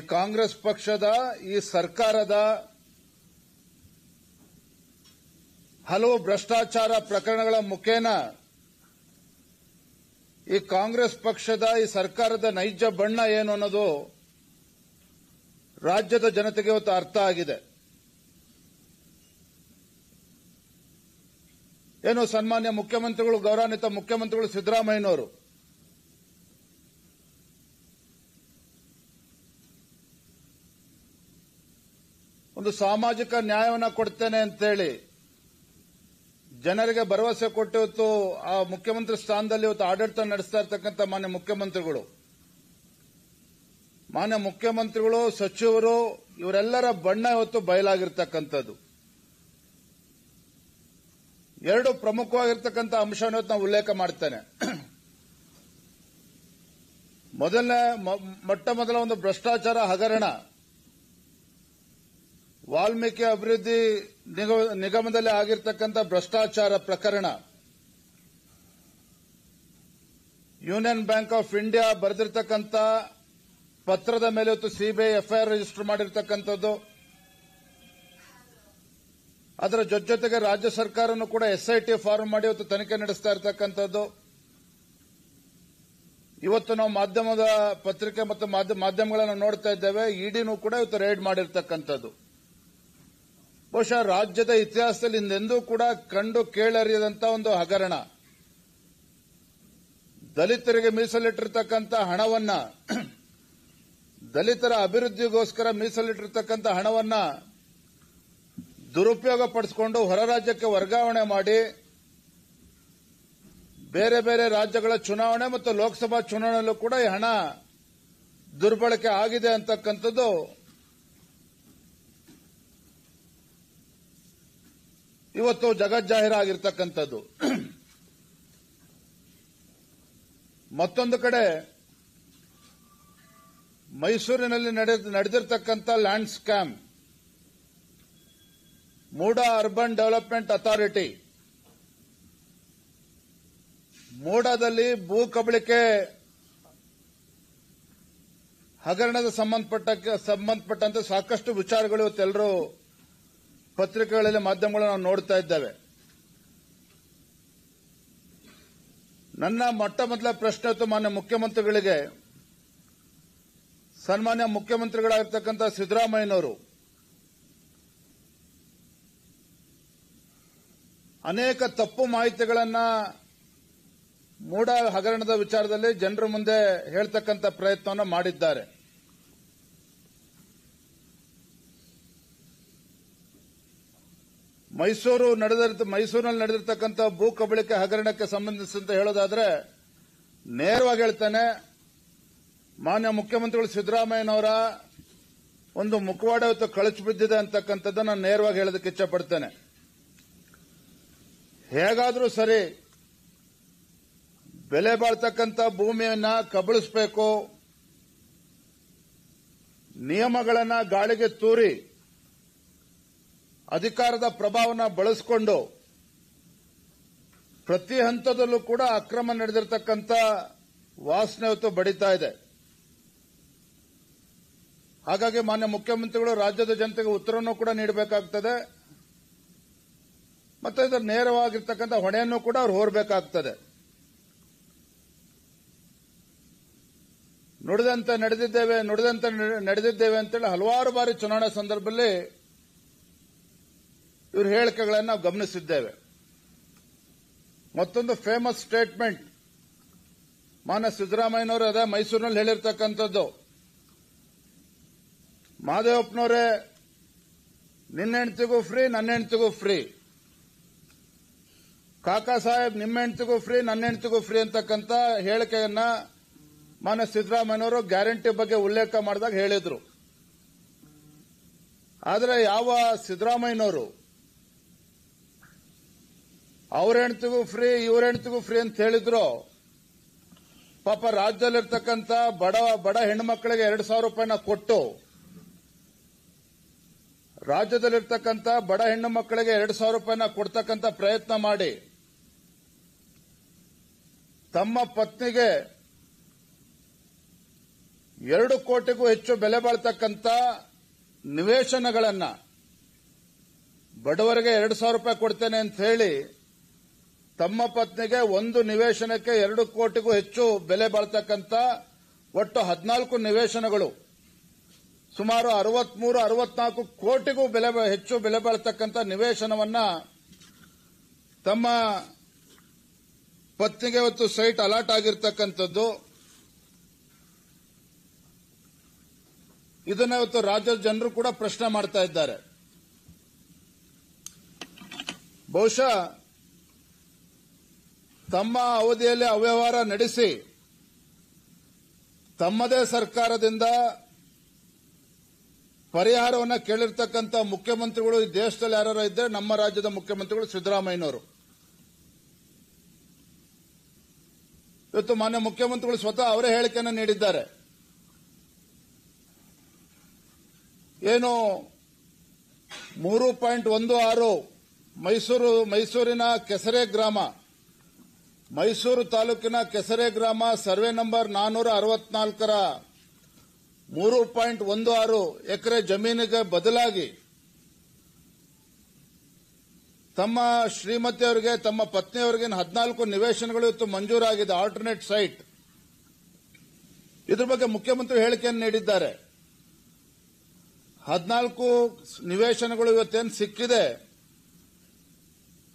ಈ ಕಾಂಗ್ರೆಸ್ ಪಕ್ಷದ, ಈ ಸರ್ಕಾರದ ಹಲವು ಭ್ರಷ್ಟಾಚಾರ ಪ್ರಕರಣಗಳ ಮುಖೇನ ಈ ಕಾಂಗ್ರೆಸ್ ಪಕ್ಷದ, ಈ ಸರ್ಕಾರದ ನೈಜ ಬಣ್ಣ ಏನು ಅನ್ನೋದು ರಾಜ್ಯದ ಜನತೆಗೆ ಇವತ್ತು ಅರ್ಥ ಆಗಿದೆ. ಏನು ಸನ್ಮಾನ್ಯ ಮುಖ್ಯಮಂತ್ರಿಗಳು, ಗೌರವಾನ್ವಿತ ಮುಖ್ಯಮಂತ್ರಿಗಳು ಸಿದ್ದರಾಮಯ್ಯನವರು ಒಂದು ಸಾಮಾಜಿಕ ನ್ಯಾಯವನ್ನು ಕೊಡ್ತೇನೆ ಅಂತೇಳಿ ಜನರಿಗೆ ಭರವಸೆ ಕೊಟ್ಟು ಇವತ್ತು ಆ ಮುಖ್ಯಮಂತ್ರಿ ಸ್ಥಾನದಲ್ಲಿ ಇವತ್ತು ಆಡಳಿತ ನಡೆಸ್ತಾ ಇರತಕ್ಕಂಥ ಮಾನ್ಯ ಮುಖ್ಯಮಂತ್ರಿಗಳು. ಮಾನ್ಯ ಮುಖ್ಯಮಂತ್ರಿಗಳು, ಸಚಿವರು, ಇವರೆಲ್ಲರ ಬಣ್ಣ ಇವತ್ತು ಬಯಲಾಗಿರ್ತಕ್ಕಂಥದ್ದು. ಎರಡು ಪ್ರಮುಖವಾಗಿರ್ತಕ್ಕಂಥ ಅಂಶವನ್ನು ಇವತ್ತು ನಾವು ಉಲ್ಲೇಖ ಮಾಡ್ತೇನೆ. ಮೊದಲನೇ ಮೊಟ್ಟ ಮೊದಲ ಒಂದು ಭ್ರಷ್ಟಾಚಾರ ಹಗರಣ. ವಾಲ್ಮೀಕಿ ಅಭಿವೃದ್ಧಿ ನಿಗ- ನಿಗಮದಲ್ಲಿ ಆಗಿರ್ತಕ್ಕಂಥ ಭ್ರಷ್ಟಾಚಾರ ಪ್ರಕರಣ. ಯೂನಿಯನ್ ಬ್ಯಾಂಕ್ ಆಫ್ ಇಂಡಿಯಾ ಬರೆದಿರ್ತಕ್ಕಂಥ ಪತ್ರದ ಮೇಲೆ ಇವತ್ತು ಸಿಬಿಐ ಎಫ್ಐಆರ್ ರಿಜಿಸ್ಟರ್ ಮಾಡಿರ್ತಕ್ಕಂಥದ್ದು. ಅದರ ಜೊತೆ ಜೊತೆಗೆ ರಾಜ್ಯ ಸರ್ಕಾರನು ಕೂಡ ಎಸ್ಐಟಿ ಫಾರ್ಮ್ ಮಾಡಿ ಇವತ್ತು ತನಿಖೆ ನಡೆಸ್ತಾ ಇರತಕ್ಕಂಥದ್ದು. ಇವತ್ತು ನಾವು ಮಾಧ್ಯಮದ ಪತ್ರಿಕೆ ಮತ್ತು ಮಾಧ್ಯ- ಮಾಧ್ಯಮಗಳನ್ನು ನೋಡ್ತಾ ಇದ್ದೇವೆ. ಇಡಿನೂ ಕೂಡ ಇವತ್ತು ರೈಡ್ ಮಾಡಿರ್ತಕ್ಕಂಥದ್ದು. ಬಹುಶಃ ರಾಜ್ಯದ ಇತಿಹಾಸದಲ್ಲಿ ಇಂದೆಂದೂ ಕೂಡ ಕಂಡು ಕೇಳರಿಯದಂತ ಒಂದು ಹಗರಣ. ದಲಿತರಿಗೆ ಮೀಸಲಿಟ್ಟಿರ್ತಕ್ಕಂಥ ಹಣವನ್ನ, ದಲಿತರ ಅಭಿವೃದ್ಧಿಗೋಸ್ಕರ ಮೀಸಲಿಟ್ಟಿರತಕ್ಕಂಥ ಹಣವನ್ನ ದುರುಪಯೋಗ ಪಡಿಸಿಕೊಂಡು ಹೊರ ರಾಜ್ಯಕ್ಕೆ ವರ್ಗಾವಣೆ ಮಾಡಿ, ಬೇರೆ ಬೇರೆ ರಾಜ್ಯಗಳ ಚುನಾವಣೆ ಮತ್ತು ಲೋಕಸಭಾ ಚುನಾವಣೆಯಲ್ಲೂ ಕೂಡ ಈ ಹಣ ದುರ್ಬಳಕೆ ಆಗಿದೆ ಅಂತಕ್ಕಂಥದ್ದು ಇವತ್ತು ಜಗಜ್ಜಾಹೀರಾಗಿರ್ತಕ್ಕಂಥದ್ದು. ಮತ್ತೊಂದು ಕಡೆ ಮೈಸೂರಿನಲ್ಲಿ ನಡೆದ- ನಡೆದಿರ್ತಕ್ಕಂಥ land scam. MUDA urban development authority. ಮೂಡಾದಲ್ಲಿ ಭೂ ಕಬಳಿಕೆ ಹಗರಣದ ಸಂಬಂಧಪಟ್ಟ, ಸಂಬಂಧಪಟ್ಟಂತೆ ಸಾಕಷ್ಟು ವಿಚಾರಗಳು ಇವತ್ತೆಲ್ಲರೂ ಪತ್ರಿಕೆಗಳಲ್ಲಿ ಮಾಧ್ಯಮಗಳು ನಾವು ನೋಡ್ತಾ ಇದ್ದೇವೆ. ನನ್ನ ಮೊಟ್ಟ ಮೊದಲ ಪ್ರಶ್ನೆ ಇತ್ತು ಮಾನ್ಯ ಮುಖ್ಯಮಂತ್ರಿಗಳಿಗೆ, ಸನ್ಮಾನ್ಯ ಮುಖ್ಯಮಂತ್ರಿಗಳಾಗಿರ್ತಕ್ಕಂಥ ಸಿದ್ದರಾಮಯ್ಯನವರು, ಅನೇಕ ತಪ್ಪು ಮಾಹಿತಿಗಳನ್ನ ಮೂಡ ಹಗರಣದ ವಿಚಾರದಲ್ಲಿ ಜನರ ಮುಂದೆ ಹೇಳ್ತಕ್ಕಂಥ ಪ್ರಯತ್ನವನ್ನು ಮಾಡಿದ್ದಾರೆ. ಮೈಸೂರು ನಡೆದಿರ್ತ, ಮೈಸೂರಿನಲ್ಲಿ ನಡೆದಿರ್ತಕ್ಕಂಥ ಭೂ ಕಬಳಿಕೆ ಹಗರಣಕ್ಕೆ ಸಂಬಂಧಿಸಿದಂತೆ ಹೇಳೋದಾದ್ರೆ, ನೇರವಾಗಿ ಹೇಳ್ತೇನೆ, ಮಾನ್ಯ ಮುಖ್ಯಮಂತ್ರಿಗಳು ಸಿದ್ದರಾಮಯ್ಯನವರ ಒಂದು ಮುಖವಾಡ ಇವತ್ತು ಕಳಚಿ ಬಿದ್ದಿದೆ ಅಂತಕ್ಕಂಥದ್ದನ್ನು ನಾನು ನೇರವಾಗಿ ಹೇಳೋದಕ್ಕೆ ಇಚ್ಛಪಡ್ತೇನೆ. ಹೇಗಾದರೂ ಸರಿ, ಬೆಲೆ ಬಾಳ್ತಕ್ಕಂಥ ಭೂಮಿಯನ್ನ ಕಬಳಿಸಬೇಕು, ನಿಯಮಗಳನ್ನ ಗಾಳಿಗೆ ತೂರಿ ಅಧಿಕಾರದ ಪ್ರಭಾವನ ಬಳಸಿಕೊಂಡು ಪ್ರತಿ ಹಂತದಲ್ಲೂ ಕೂಡ ಅಕ್ರಮ ನಡೆದಿರತಕ್ಕಂಥ ವಾಸನೆ ಹೊತ್ತು ಬಡಿತಾ ಇದೆ. ಹಾಗಾಗಿ ಮಾನ್ಯ ಮುಖ್ಯಮಂತ್ರಿಗಳು ರಾಜ್ಯದ ಜನತೆಗೆ ಉತ್ತರವನ್ನು ಕೂಡ ನೀಡಬೇಕಾಗ್ತದೆ. ಮತ್ತು ಇದರ ನೇರವಾಗಿರ್ತಕ್ಕಂಥ ಹೊಣೆಯನ್ನು ಕೂಡ ಅವ್ರು ಹೋರಬೇಕಾಗ್ತದೆ. ನುಡಿದಂತೆ ನಡೆದಿದ್ದೇವೆ, ನುಡಿದಂತೆ ನಡೆ- ನಡೆದಿದ್ದೇವೆ ಅಂತೇಳಿ ಹಲವಾರು ಬಾರಿ ಚುನಾವಣಾ ಸಂದರ್ಭದಲ್ಲಿ ಇವ್ರ ಹೇಳಿಕೆಗಳನ್ನು ನಾವು ಗಮನಿಸಿದ್ದೇವೆ. ಮತ್ತೊಂದು ಫೇಮಸ್ ಸ್ಟೇಟ್ಮೆಂಟ್ ಮಾನ ಸಿದ್ದರಾಮಯ್ಯನವರು ಅದೇ ಮೈಸೂರಿನಲ್ಲಿ ಹೇಳಿರ್ತಕ್ಕಂಥದ್ದು. ಮಾದೇವಪ್ಪನವರೇ, ನಿನ್ನ ಹೆಂಡ್ತಿಗೂ ಫ್ರೀ ನನ್ನ ಹೆಂಡ್ತಿಗೂ ಫ್ರೀ ಕಾಕಾ ಸಾಹೇಬ್, ನಿಮ್ಮ ಹೆಂಡ್ತಿಗೂ ಫ್ರೀ ನನ್ನ ಹೆಂಡ್ತಿಗೂ ಫ್ರೀ ಅಂತಕ್ಕಂಥ ಹೇಳಿಕೆಯನ್ನ ಮಾನ್ಯ ಸಿದ್ದರಾಮಯ್ಯನವರು ಗ್ಯಾರಂಟಿ ಬಗ್ಗೆ ಉಲ್ಲೇಖ ಮಾಡಿದಾಗ ಹೇಳಿದ್ರು. ಆದರೆ ಯಾವ ಸಿದ್ದರಾಮಯ್ಯನವರು ಅವ್ರ ಹೆಣ್ತಿಗೂ ಫ್ರೀ ಇವ್ರ ಹೆಣ್ತಿಗೂ ಫ್ರೀ ಅಂತ ಹೇಳಿದ್ರು. ಪಾಪ ರಾಜ್ಯದಲ್ಲಿರ್ತಕ್ಕಂಥ ಬಡ ಬಡ ಹೆಣ್ಣುಮಕ್ಕಳಿಗೆ ಎರಡು ಸಾವಿರ ರೂಪಾಯಿನ ಕೊಟ್ಟು, ರಾಜ್ಯದಲ್ಲಿರ್ತಕ್ಕಂಥ ಬಡ ಹೆಣ್ಣು ಮಕ್ಕಳಿಗೆ ಎರಡು ಸಾವಿರ ರೂಪಾಯಿನ ಕೊಡ್ತಕ್ಕಂಥ ಪ್ರಯತ್ನ ಮಾಡಿ, ತಮ್ಮ ಪತ್ನಿಗೆ ಎರಡು ಕೋಟಿಗೂ ಹೆಚ್ಚು ಬೆಲೆ ಬಾಳ್ತಕ್ಕಂಥ ನಿವೇಶನಗಳನ್ನು ಬಡವರಿಗೆ ಎರಡು ಸಾವಿರ ರೂಪಾಯಿ ಕೊಡ್ತೇನೆ ಅಂತ ಹೇಳಿ ತಮ್ಮ ಪತ್ನಿಗೆ ಒಂದು ನಿವೇಶನಕ್ಕೆ ಎರಡು ಕೋಟಿಗೂ ಹೆಚ್ಚು ಬೆಲೆ ಬಾಳ್ತಕ್ಕಂಥ ಒಟ್ಟು ಹದಿನಾಲ್ಕು ನಿವೇಶನಗಳು. ಸುಮಾರು ಅರವತ್ಮೂರು, ಅರವತ್ನಾಲ್ಕು ಕೋಟಿಗೂ ಬೆಲೆ ಹೆಚ್ಚು ಬೆಲೆ ಬಾಳ್ತಕ್ಕಂಥ ನಿವೇಶನವನ್ನ ತಮ್ಮ ಪತ್ನಿಗೆ ಇವತ್ತು ಸೈಟ್ ಅಲಾಟ್ ಆಗಿರ್ತಕ್ಕಂಥದ್ದು. ಇದನ್ನ ಇವತ್ತು ರಾಜ್ಯದ ಜನರು ಕೂಡ ಪ್ರಶ್ನೆ ಮಾಡ್ತಾ ಇದ್ದಾರೆ. ಬಹುಶಃ ತಮ್ಮ ಅವಧಿಯಲ್ಲಿ ಅವ್ಯವಹಾರ ನಡೆಸಿ, ತಮ್ಮದೇ ಸರ್ಕಾರದಿಂದ ಪರಿಹಾರವನ್ನು ಕೇಳಿರ್ತಕ್ಕಂಥ ಮುಖ್ಯಮಂತ್ರಿಗಳು ಈ ದೇಶದಲ್ಲಿ ಯಾರು ಇದ್ದರೆ ನಮ್ಮ ರಾಜ್ಯದ ಮುಖ್ಯಮಂತ್ರಿಗಳು ಸಿದ್ದರಾಮಯ್ಯನವರು. ಇವತ್ತು ಮಾನ್ಯ ಮುಖ್ಯಮಂತ್ರಿಗಳು ಸ್ವತಃ ಅವರೇ ಹೇಳಿಕೆಯನ್ನು ನೀಡಿದ್ದಾರೆ. ಏನು ಮೂರು ಪಾಯಿಂಟ್ ಒಂದು ಆರು ಮೈಸೂರು ಮೈಸೂರಿನ ಕೆಸರೆ ಗ್ರಾಮ ಮೈಸೂರು ತಾಲೂಕಿನ ಕೆಸರೆ ಗ್ರಾಮ ಸರ್ವೆ ನಂಬರ್ ನಾನ್ನೂರ ಅರವತ್ನಾಲ್ಕರ ಮೂರು ಪಾಯಿಂಟ್ ಒಂದು ಆರು ಎಕರೆ ಜಮೀನಿಗೆ ಬದಲಾಗಿ ತಮ್ಮ ಶ್ರೀಮತಿಯವರಿಗೆ, ತಮ್ಮ ಪತ್ನಿಯವರಿಗೆ ಹದಿನಾಲ್ಕು ನಿವೇಶನಗಳು ಇವತ್ತು ಮಂಜೂರಾಗಿದೆ. Alternate site. ಇದರ ಬಗ್ಗೆ ಮುಖ್ಯಮಂತ್ರಿ ಹೇಳಿಕೆಯನ್ನು ನೀಡಿದ್ದಾರೆ. ಹದಿನಾಲ್ಕು ನಿವೇಶನಗಳು ಇವತ್ತೇನು ಸಿಕ್ಕಿದೆ?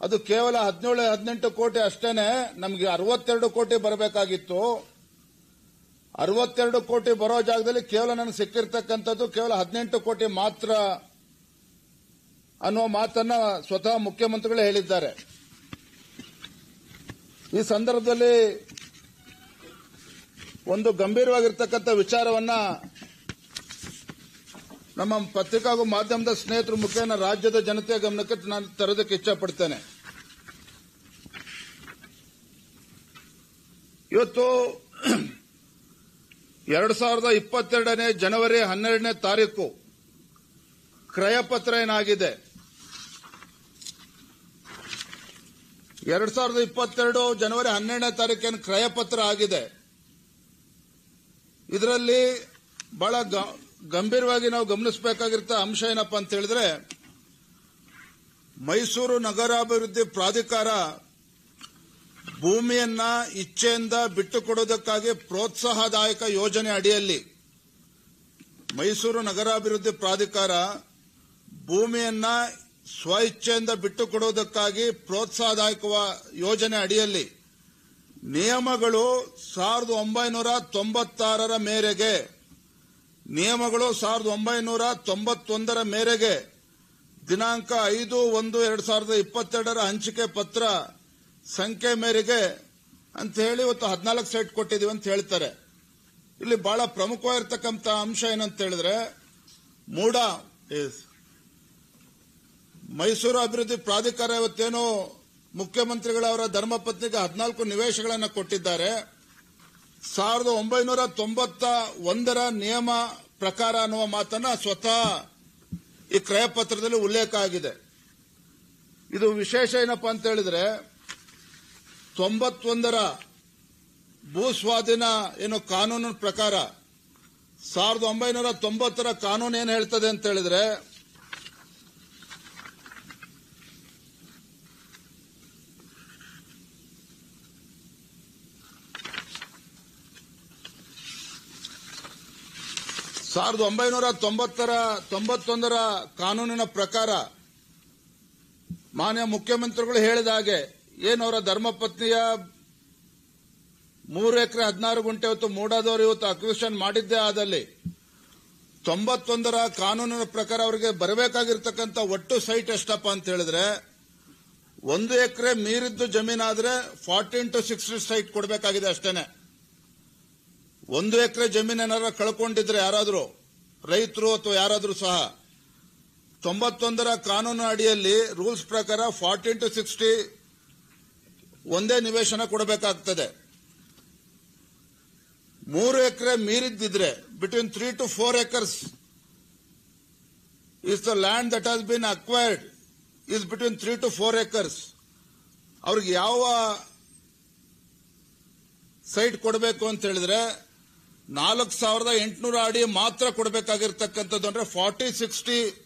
ಅದು ಕೇವಲ ಹದಿನೇಳು, ಹದಿನೆಂಟು ಕೋಟಿ ಅಷ್ಟೇನೆ, ನಮಗೆ ಅರವತ್ತೆರಡು ಕೋಟಿ ಬರಬೇಕಾಗಿತ್ತು. ಅರವತ್ತೆರಡು ಕೋಟಿ ಬರೋ ಜಾಗದಲ್ಲಿ ಕೇವಲ ನನಗೆ ಸಿಕ್ಕಿರ್ತಕ್ಕಂಥದ್ದು ಕೇವಲ ಹದಿನೆಂಟು ಕೋಟಿ ಮಾತ್ರ ಅನ್ನೋ ಮಾತನ್ನ ಸ್ವತಃ ಮುಖ್ಯಮಂತ್ರಿಗಳೇ ಹೇಳಿದ್ದಾರೆ. ಈ ಸಂದರ್ಭದಲ್ಲಿ ಒಂದು ಗಂಭೀರವಾಗಿರ್ತಕ್ಕಂಥ ವಿಚಾರವನ್ನ ನಮ್ಮ ಪತ್ರಿಕಾ ಹಾಗೂ ಮಾಧ್ಯಮದ ಸ್ನೇಹಿತರ ಮುಖೇನ ರಾಜ್ಯದ ಜನತೆಯ ಗಮನಕ್ಕೆ ನಾನು ತರೋದಕ್ಕೆ ಇಚ್ಛಪಡ್ತೇನೆ. ಇವತ್ತು ಎರಡು ಸಾವಿರದ ಇಪ್ಪತ್ತೆರಡನೇ ಜನವರಿ ಹನ್ನೆರಡನೇ ತಾರೀಕು ಕ್ರಯಪತ್ರ ಏನಾಗಿದೆ ಎರಡ್ ಸಾವಿರದ ಇಪ್ಪತ್ತೆರಡು ಜನವರಿ ಹನ್ನೆರಡನೇ ತಾರೀಕೇನು ಕ್ರಯಪತ್ರ ಆಗಿದೆ. ಇದರಲ್ಲಿ ಬಹಳ ಗಂಭೀರವಾಗಿ ನಾವು ಗಮನಿಸಬೇಕಾಗಿರ್ತ ಅಂಶ ಏನಪ್ಪ ಅಂತ ಹೇಳಿದ್ರೆ, ಮೈಸೂರು ನಗರಾಭಿವೃದ್ಧಿ ಪ್ರಾಧಿಕಾರ ಭೂಮಿಯನ್ನ ಇಚ್ಛೆಯಿಂದ ಬಿಟ್ಟುಕೊಡೋದಕ್ಕಾಗಿ ಪ್ರೋತ್ಸಾಹದಾಯಕ ಯೋಜನೆ ಅಡಿಯಲ್ಲಿ ಮೈಸೂರು ನಗರಾಭಿವೃದ್ಧಿ ಪ್ರಾಧಿಕಾರ ಭೂಮಿಯನ್ನ ಸ್ವ ಇಚ್ಛೆಯಿಂದ ಬಿಟ್ಟುಕೊಡುವುದಕ್ಕಾಗಿ ಪ್ರೋತ್ಸಾಹದಾಯಕ ಯೋಜನೆ ಅಡಿಯಲ್ಲಿ ನಿಯಮಗಳು ಸಾವಿರದ ಒಂಬೈನೂರ ತೊಂಬತ್ತಾರರ ಮೇರೆಗೆ ನಿಯಮಗಳು ಸಾವಿರದ ಒಂಬೈನೂರ ತೊಂಬತ್ತೊಂದರ ಮೇರೆಗೆ ದಿನಾಂಕ ಐದು ಒಂದು ಎರಡು ಸಾವಿರದ ಇಪ್ಪತ್ತೆರಡರ ಹಂಚಿಕೆ ಪತ್ರ ಸಂಖ್ಯೆ ಮೇರೆಗೆ ಅಂತ ಹೇಳಿ ಇವತ್ತು ಹದಿನಾಲ್ಕು ಸೈಟ್ ಕೊಟ್ಟಿದ್ದೀವಿ ಅಂತ ಹೇಳ್ತಾರೆ. ಇಲ್ಲಿ ಬಹಳ ಪ್ರಮುಖವಾಗಿರ್ತಕ್ಕಂಥ ಅಂಶ ಏನಂತ ಹೇಳಿದ್ರೆ ಮೂಡ ಮೈಸೂರು ಅಭಿವೃದ್ಧಿ ಪ್ರಾಧಿಕಾರ ಇವತ್ತೇನು ಮುಖ್ಯಮಂತ್ರಿಗಳವರ ಧರ್ಮಪತ್ನಿಗೆ ಹದಿನಾಲ್ಕು ನಿವೇಶಗಳನ್ನು ಕೊಟ್ಟಿದ್ದಾರೆ. ಸಾವಿರದ ಒಂಬೈನೂರ ತೊಂಬತ್ತ ಒಂದರ ನಿಯಮ ಪ್ರಕಾರ ಅನ್ನುವ ಮಾತನ್ನ ಸ್ವತಃ ಈ ಕ್ರಯಪತ್ರದಲ್ಲಿ ಉಲ್ಲೇಖ ಆಗಿದೆ. ಇದು ವಿಶೇಷ ಏನಪ್ಪಾ ಅಂತ ಹೇಳಿದ್ರೆ, ತೊಂಬತ್ತೊಂದರ ಭೂಸ್ವಾಧೀನ ಏನು ಕಾನೂನಿನ ಪ್ರಕಾರ, ಸಾವಿರದ ಒಂಬೈನೂರ ತೊಂಬತ್ತರ ಕಾನೂನು ಏನು ಹೇಳ್ತದೆ ಅಂತ ಹೇಳಿದ್ರೆ ಸಾವಿರದ ಒಂಬೈನೂರ ತೊಂಬತ್ತರ, ತೊಂಬತ್ತೊಂದರ ಕಾನೂನಿನ ಪ್ರಕಾರ ಮಾನ್ಯ ಮುಖ್ಯಮಂತ್ರಿಗಳು ಹೇಳಿದ ಹಾಗೆ ಏನವರ ಧರ್ಮಪತ್ನಿಯ ಮೂರು ಎಕರೆ ಹದಿನಾರು ಗುಂಟೆ ಇವತ್ತು ಮೂಡಾದವರು ಇವತ್ತು ಅಕ್ವಿಷನ್ ಮಾಡಿದ್ದೇ ಆದಲ್ಲಿ ತೊಂಬತ್ತೊಂದರ ಕಾನೂನಿನ ಪ್ರಕಾರ ಅವರಿಗೆ ಬರಬೇಕಾಗಿರ್ತಕ್ಕಂಥ ಒಟ್ಟು ಸೈಟ್ ಎಷ್ಟಪ್ಪ ಅಂತ ಹೇಳಿದ್ರೆ, ಒಂದು ಎಕರೆ ಮೀರಿದ್ದು ಜಮೀನಾದ್ರೆ ಫಾರ್ಟೀನ್ ಟು ಸಿಕ್ಸ್ಟಿ ಸೈಟ್ ಕೊಡಬೇಕಾಗಿದೆ ಅಷ್ಟೇನೆ. ಒಂದು ಎಕರೆ ಜಮೀನೇನಾರ ಕಳ್ಕೊಂಡಿದ್ರೆ ಯಾರಾದರೂ ರೈತರು ಅಥವಾ ಯಾರಾದರೂ ಸಹ, ತೊಂಬತ್ತೊಂದರ ಕಾನೂನು ಅಡಿಯಲ್ಲಿ ರೂಲ್ಸ್ ಪ್ರಕಾರ ಫಾರ್ಟೀನ್ ಟು ಸಿಕ್ಸ್ಟಿ ಒಂದೇ ನಿವೇಶನ ಕೊಡಬೇಕಾಗ್ತದೆ. ಮೂರು ಎಕರೆ ಮೀರಿದ್ದಿದ್ರೆ between three to four acres is the land that has been acquired is between three to four acres ಅವ್ರಿಗೆ ಯಾವ ಸೈಟ್ ಕೊಡಬೇಕು ಅಂತ ಹೇಳಿದ್ರೆ ನಾಲ್ಕು ಸಾವಿರದ ಎಂಟುನೂರ ಅಡಿ ಮಾತ್ರ ಕೊಡಬೇಕಾಗಿರ್ತಕ್ಕಂಥದ್ದು ಅಂದ್ರೆ ಫಾರ್ಟಿ, ಸಿಕ್ಸ್ಟಿ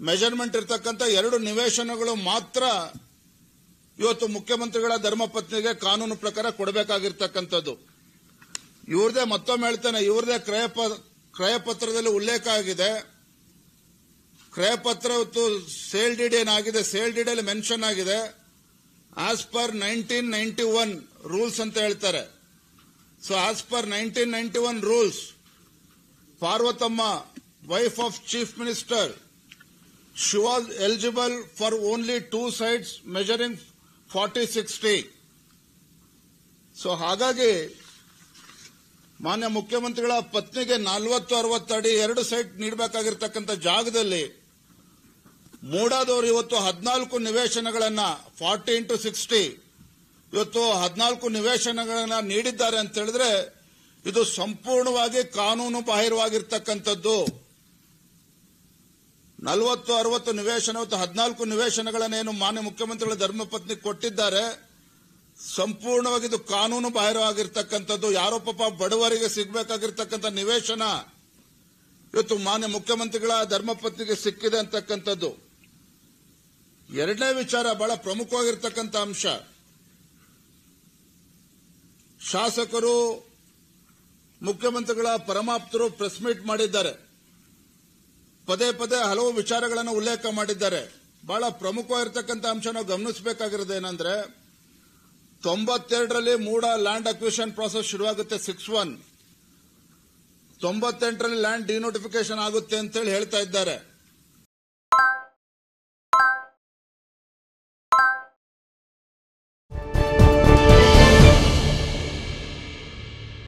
ಮೆಜರ್ಮೆಂಟ್ ಇರತಕ್ಕಂಥ ಎರಡು ನಿವೇಶನಗಳು ಮಾತ್ರ ಇವತ್ತು ಮುಖ್ಯಮಂತ್ರಿಗಳ ಧರ್ಮಪತ್ನಿಗೆ ಕಾನೂನು ಪ್ರಕಾರ ಕೊಡಬೇಕಾಗಿರ್ತಕ್ಕಂಥದ್ದು. ಇವ್ರದೇ ಮತ್ತೊಮ್ಮೆ ಹೇಳ್ತೇನೆ, ಇವ್ರದೇ ಕ್ರಯ ಪ- ಕ್ರಯ ಪತ್ರದಲ್ಲಿ ಉಲ್ಲೇಖ ಆಗಿದೆ ಕ್ರಯ ಪತ್ರ ಸೇಲ್ ಡಿಡ್ ಏನಾಗಿದೆ ಸೇಲ್ ಡಿಡ್ ಅಲ್ಲಿ ಮೆನ್ಷನ್ ಆಗಿದೆ. As per nineteen ninety one rules ಅಂತ ಹೇಳ್ತಾರೆ. So as per nineteen ninety one rules Parvathamma wife of chief minister she was eligible for only two sites measuring forty sixty so ಹಾಗಾಗಿ ಮಾನ್ಯ ಮುಖ್ಯಮಂತ್ರಿಗಳ ಪತ್ನಿಗೆ ನಲವತ್ತು, ಅರವತ್ತು ಅಡಿ ಎರಡು ಸೈಟ್ ನೀಡಬೇಕಾಗಿರ್ತಕ್ಕಂಥ ಜಾಗದಲ್ಲಿ ಮೂಡಾದವರು ಇವತ್ತು ಹದಿನಾಲ್ಕು ನಿವೇಶನಗಳನ್ನು ಫಾರ್ಟಿ ಇಂಟು ಸಿಕ್ಸ್ಟಿ ಇವತ್ತು ಹದಿನಾಲ್ಕು ನಿವೇಶನಗಳನ್ನ ನೀಡಿದ್ದಾರೆ ಅಂತ ಹೇಳಿದ್ರೆ ಇದು ಸಂಪೂರ್ಣವಾಗಿ ಕಾನೂನು ಬಾಹಿರವಾಗಿರ್ತಕ್ಕಂಥದ್ದು. ನಲವತ್ತು, ಅರವತ್ತು ನಿವೇಶನ ಇವತ್ತು ಹದಿನಾಲ್ಕು ನಿವೇಶನಗಳನ್ನೇನು ಮಾನ್ಯ ಮುಖ್ಯಮಂತ್ರಿಗಳ ಧರ್ಮಪತ್ನಿ ಕೊಟ್ಟಿದ್ದಾರೆ. ಸಂಪೂರ್ಣವಾಗಿ ಇದು ಕಾನೂನು ಬಾಹಿರವಾಗಿರ್ತಕ್ಕಂಥದ್ದು. ಯಾರೋ ಪಾಪ ಬಡವರಿಗೆ ಸಿಗಬೇಕಾಗಿರ್ತಕ್ಕಂಥ ನಿವೇಶನ ಇವತ್ತು ಮಾನ್ಯ ಮುಖ್ಯಮಂತ್ರಿಗಳ ಧರ್ಮಪತ್ನಿಗೆ ಸಿಕ್ಕಿದೆ ಅಂತಕ್ಕಂಥದ್ದು. ಎರಡನೇ ವಿಚಾರ ಬಹಳ ಪ್ರಮುಖವಾಗಿರ್ತಕ್ಕಂಥ ಅಂಶ. ಶಾಸಕರು, ಮುಖ್ಯಮಂತ್ರಿಗಳ ಪರಮಾಪ್ತರು ಪ್ರೆಸ್ ಮೀಟ್ ಮಾಡಿದ್ದಾರೆ. ಪದೇ ಪದೇ ಹಲವು ವಿಚಾರಗಳನ್ನು ಉಲ್ಲೇಖ ಮಾಡಿದ್ದಾರೆ. ಬಹಳ ಪ್ರಮುಖವಾಗಿರ್ತಕ್ಕಂಥ ಅಂಶ ನಾವು ಗಮನಿಸಬೇಕಾಗಿರೋದು ಏನಂದ್ರೆ, ತೊಂಬತ್ತೆರಡರಲ್ಲಿ ಮೂಡ ಲ್ಯಾಂಡ್ ಅಕ್ವಿಷನ್ ಪ್ರಾಸೆಸ್ ಶುರುವಾಗುತ್ತೆ ಸಿಕ್ಸ್ ಒನ್ ತೊಂಬತ್ತೆಂಟರಲ್ಲಿ ಲ್ಯಾಂಡ್ ಡಿನೋಟಿಫಿಕೇಶನ್ ಆಗುತ್ತೆ ಅಂತೇಳಿ ಹೇಳ್ತಾ ಇದ್ದಾರೆ.